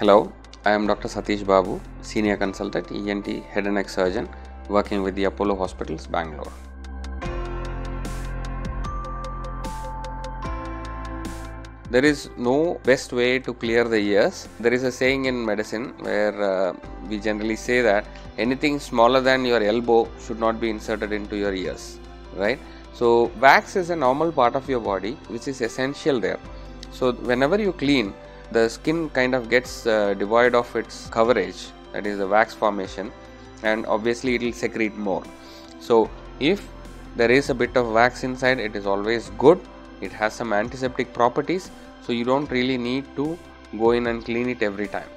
Hello, I am Dr. Satish Babu, Senior Consultant, ENT Head and Neck Surgeon, working with the Apollo Hospitals, Bangalore. There is no best way to clear the ears. There is a saying in medicine where uh, we generally say that anything smaller than your elbow should not be inserted into your ears, right? So, wax is a normal part of your body which is essential there. So, whenever you clean, the skin kind of gets uh, devoid of its coverage, that is the wax formation, and obviously it will secrete more. So, if there is a bit of wax inside, it is always good. It has some antiseptic properties, so you don't really need to go in and clean it every time.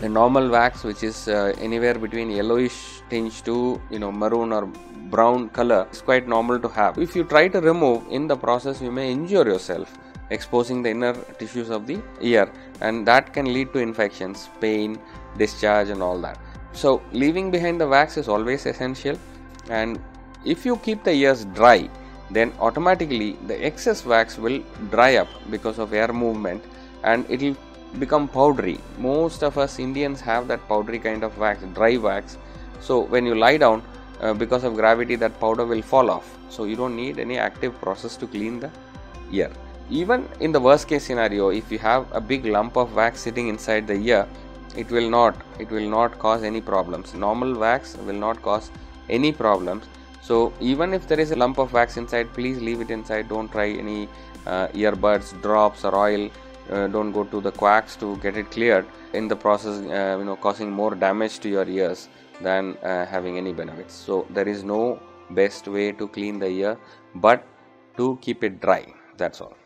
The normal wax, which is uh, anywhere between yellowish tinge to you know maroon or brown color, is quite normal to have. If you try to remove, in the process you may injure yourself exposing the inner tissues of the ear and that can lead to infections pain discharge and all that. So leaving behind the wax is always essential and if you keep the ears dry then automatically the excess wax will dry up because of air movement and it will become powdery. Most of us indians have that powdery kind of wax dry wax. So when you lie down uh, because of gravity that powder will fall off. So you don't need any active process to clean the ear even in the worst case scenario if you have a big lump of wax sitting inside the ear it will not it will not cause any problems. Normal wax will not cause any problems. So even if there is a lump of wax inside please leave it inside. Don't try any uh, earbuds drops or oil. Uh, don't go to the quacks to get it cleared. In the process uh, you know causing more damage to your ears than uh, having any benefits. So there is no best way to clean the ear but to keep it dry. That's all